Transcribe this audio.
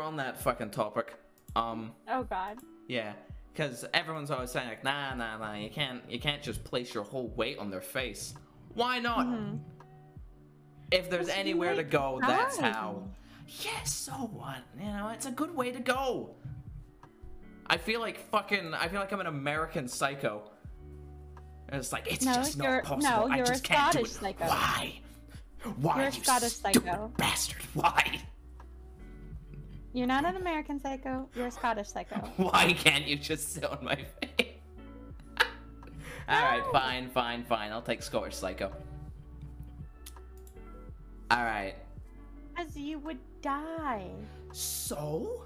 we're on that fucking topic, um, Oh God. yeah, because everyone's always saying like, nah, nah, nah, you can't, you can't just place your whole weight on their face. Why not? Mhm. If there's anywhere to go, that's how. Yes, so what? You know, it's a good way to go. I feel like fucking. I feel like I'm an American psycho. And it's like it's No, just not possible. no, I you're a just can't do Scottish it. psycho. Why? Why You're a you Scottish psycho. bastard? Why? You're not an American psycho. You're a Scottish psycho. Why can't you just sit on my face? All right, No. fine, fine, fine. I'll take Scottish psycho. All right. As you would die. So